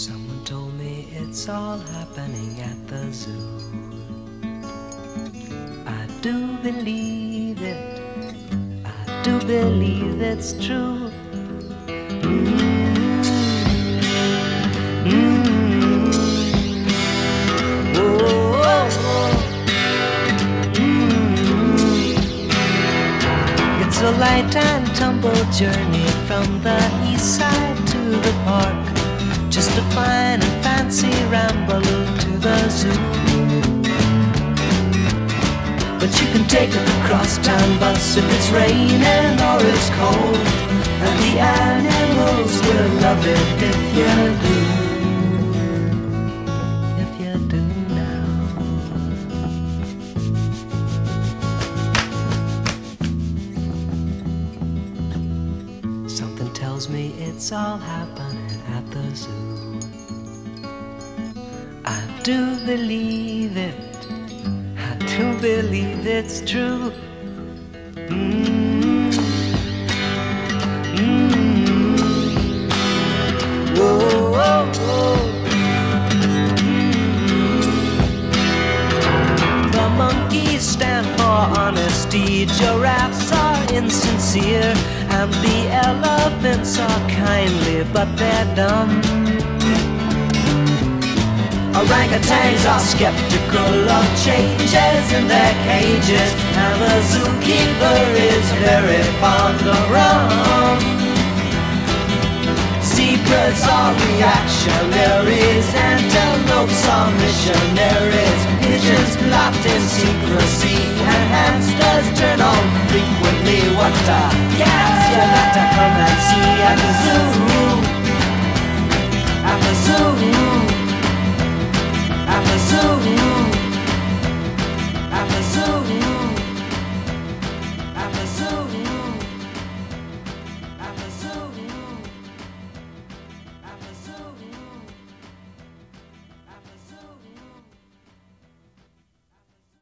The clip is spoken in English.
Someone told me it's all happening at the zoo. I do believe it. I do believe it's true. Mm. Mm. Whoa, whoa, whoa. Mm. It's a light and tumble journey from the east side to the park. Just a fine and fancy ramble to the zoo. But you can take the crosstown bus if it's raining or it's cold. And the animals will love it if you do. Tells me it's all happening at the zoo. I do believe it. I do believe it's true. Mm. Mm. Whoa, whoa, whoa. Mm. The monkeys stand for honesty, giraffes are insincere, and the elephants are kindly, but they're dumb. Orangutans are skeptical of changes in their cages, and the zookeeper is very fond of rum. Zebras are reactionaries, antelopes are missionaries, pigeons plot in secrecy, a you to come and see the zoo.